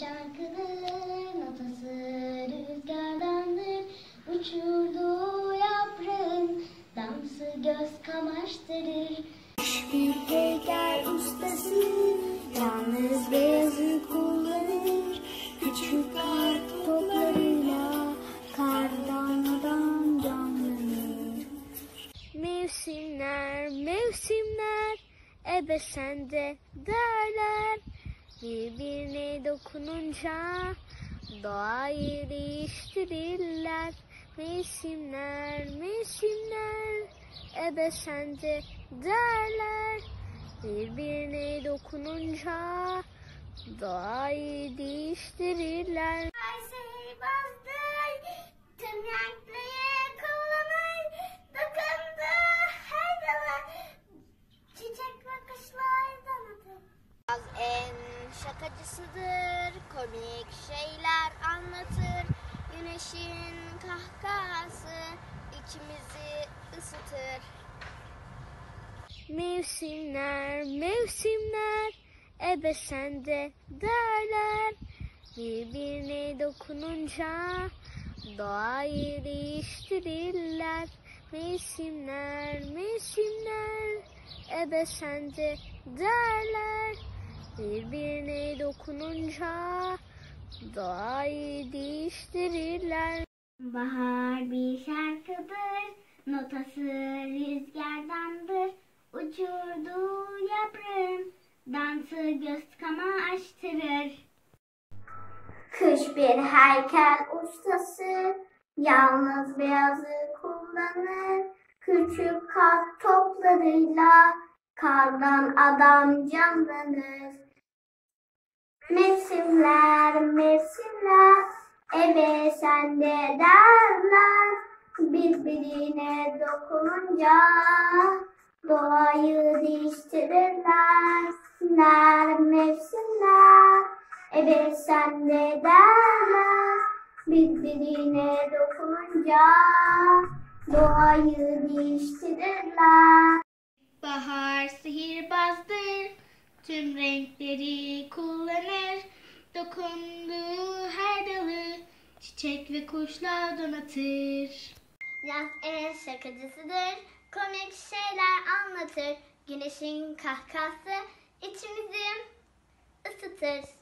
şarkıdır, notası rüzgardandır. Uçurduğu yaprağın dansı göz kamaştırır. Bir heykel ustası yalnız beyazı kullanır. Küçük kart toplarıyla kardan adam canlanır. Mevsimler, mevsimler, ebe sende derler. Birbirine dokununca doğayı değiştirirler. Mevsimler, mevsimler, ebe sende derler. Birbirine dokununca doğayı değiştirirler. Ay sihirbazdır, şakacısıdır, komik şeyler anlatır. Güneşin kahkahası içimizi ısıtır. Mevsimler, mevsimler, ebe sende derler. Birbirine dokununca doğayı değiştirirler. Mevsimler, mevsimler, ebe sende derler. Dokununca doğayı değiştirirler. Bahar bir şarkıdır, notası rüzgardandır. Uçurduğu yaprağın dansı göz kamaştırır. Kış bir heykel ustası, yalnız beyazı kullanır. Küçük kat toplarıyla kardan adam canlanır. Mevsimler, mevsimler, ebe sende derler. Birbirine dokununca doğayı değiştirirler. Ner mevsimler, ebe sende derler. Birbirine dokununca doğayı değiştirirler. Bahar sihirbazdır, tüm renkleri kullanır. Dokunduğu her dalı çiçek ve kuşlar donatır. Yaz en şakacısıdır, komik şeyler anlatır. Güneşin kahkası içimizi ısıtır.